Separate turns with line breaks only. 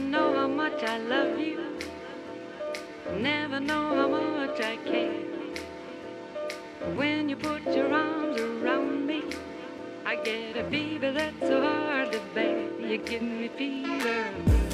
know how much I love you. Never know how much I care. When you put your arms around me, I get a fever that's so hard to bear. You give me fever.